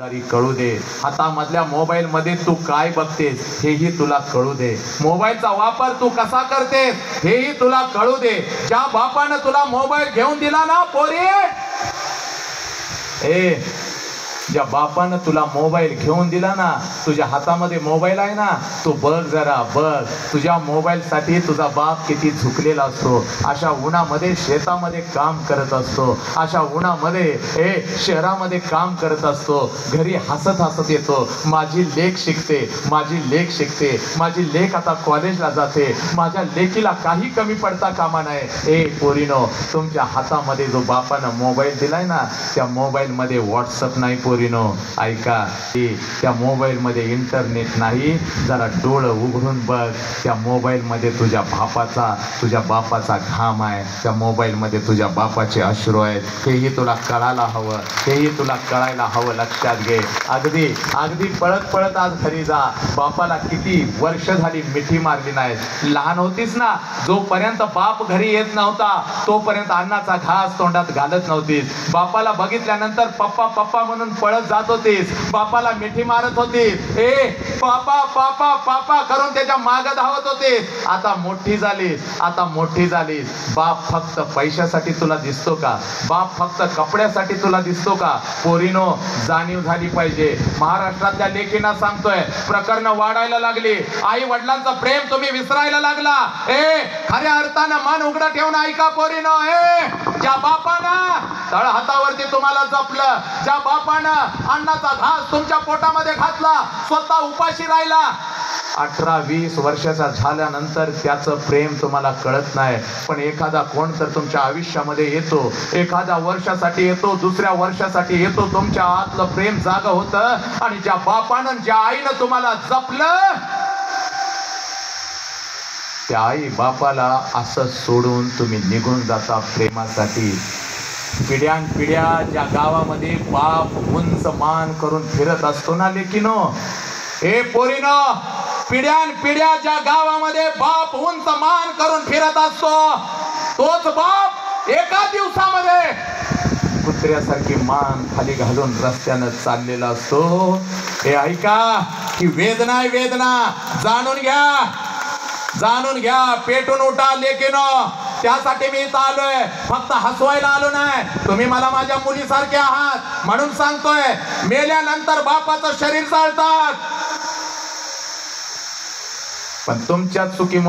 तरी कळू दे. हातामधल्या मोबाईल मध्ये तू काय बघतेस हेही तुला कळू दे. मोबाईलचा वापर तू कसा करतेस हेही तुला कळू दे. ज्या बापानं तुला मोबाईल घेऊन दिला ना पोरी? ए ज्या बापानं तुला मोबाईल घेऊन दिला ना तुझ्या हातामध्ये मोबाईल आहे ना तू बघ जरा बघ. तुझ्या मोबाईलसाठी तुझा बाप किती झुकलेला असतो. अशा उन्हामध्ये शेतामध्ये काम करत असतो. अशा उन्हामध्ये हे शहरामध्ये काम करत असतो. घरी हसत हसत येतो. माझी लेख शिकते माझी लेख शिकते. माझी लेख आता कॉलेजला जाते. माझ्या लेखीला काही कमी पडता कामा नये. ए पोरीनो तुमच्या हातामध्ये जो बापानं मोबाईल दिलाय ना त्या मोबाईलमध्ये व्हॉट्सअप नाही पोरीनो ऐका. की त्या मोबाईलमध्ये इंटरनेट नाही जरा डोळं उघडून बघ. त्या मोबाईलमध्ये तुझ्या बापाचा तुझ्या बापाचा घाम आहे. त्या मोबाईलमध्ये तुझ्या बापाचे अश्रू आहेत. तेही तुला कळायला हवं. तेही तुला कळायला हवं. लक्षात घे. अगदी अगदी पळत पळत आज घरी जा. बापाला किती वर्ष झाली मिठी मारली नाही लहान होतीस ना? जोपर्यंत बाप घरी येत नव्हता तोपर्यंत अन्नाचा घास तोंडात घालत नव्हतीस. बापाला बघितल्यानंतर पप्पा पप्पा म्हणून पळत जात होतीस. बापाला मिठी मारत होतीस. ए पापा पापा पापा करून त्याच्या माग धावत होतीस. आता मोठी झालीस. आता मोठी झालीस. बाप फक्त पैशासाठी तुला दिसतो का? बाप फक्त कपड्यासाठी तुला दिसतो का? पोरीनो जाणीव झाली पाहिजे. महाराष्ट्रातल्या लेखीना सांगतोय प्रकरण वाढायला लागली. आई वडिलांचं प्रेम तुम्ही विसरायला लागला. ए खऱ्या अर्थानं मान उघडा ठेवून ऐका पोरीनो. ए ज्या बापानं तळ हाता तुम्हाला जपलं. ज्या बापानं अन्नाचा घास तुमच्या पोटामध्ये घातला स्वतः उपाशी राहिला. अठरा वीस वर्षाचा झाल्यानंतर त्याचं प्रेम तुम्हाला कळत नाही. पण एखादा कोण तर तुमच्या आयुष्यामध्ये येतो. एखाद्या वर्षासाठी येतो दुसऱ्या वर्षासाठी येतो. तुमच्या आतलं प्रेम जाग होतं आणि ज्या बापानं ज्या आईनं तुम्हाला जपलं त्या आई बापाला असं सोडून तुम्ही निघून जाता प्रेमासाठी. पिढ्यान पिढ्या ज्या गावामध्ये बाप उंच मान करून फिरत असतो ना लेकिनो हे पोरीनो पिढ्यान पिढ्या ज्या गावामध्ये बाप उंच मान करून फिरत असतो तोच बाप एका दिवसामध्ये कुत्र्यासारखी मान खाली घालून रस्त्यानं चाललेला असतो. हे ऐका की वेदना आहे वेदना. जाणून घ्या. जाणून घ्या. पेटून उठा लेकिनो. त्यासाठी मी इथं आलोय? फक्त हसवायला आलो नाही. तुम्ही मला माझ्या मुलीसारखे आहात. म्हणून सांगतोय मेल्यानंतर बापाचं शरीर चालतात पण तुमच्या चुकीमुळे